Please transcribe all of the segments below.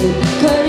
could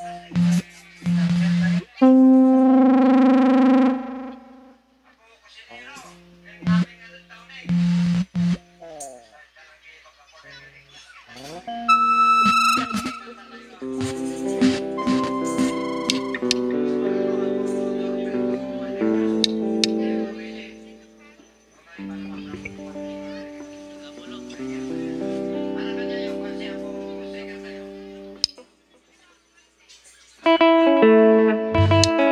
Bye.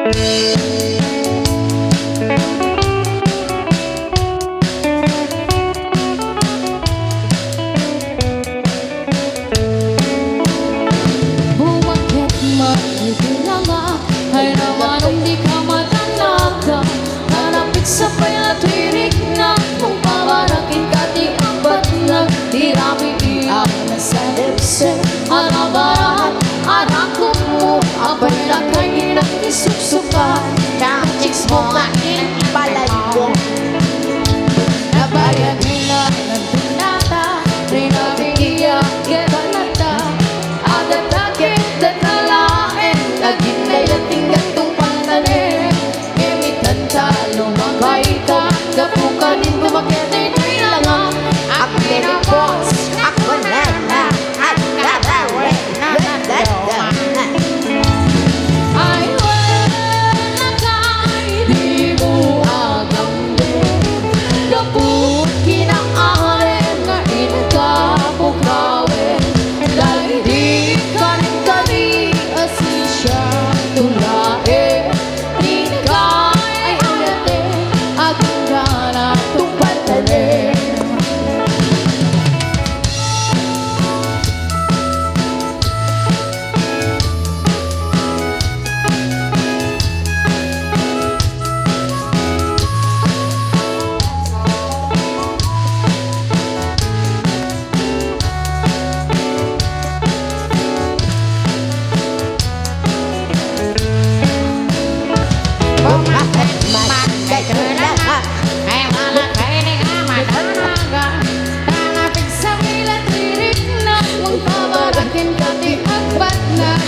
Música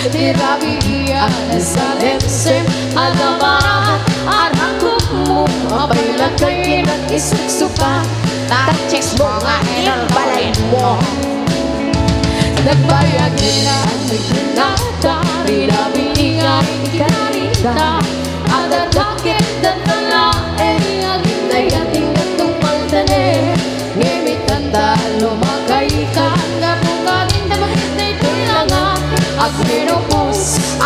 لربي أهل السلام ada أنا معك أرهقكم قبل كينا isuksuka Tatchis mo mo Nagbayag ang nata Rinami ingay ikarita Ang Peace.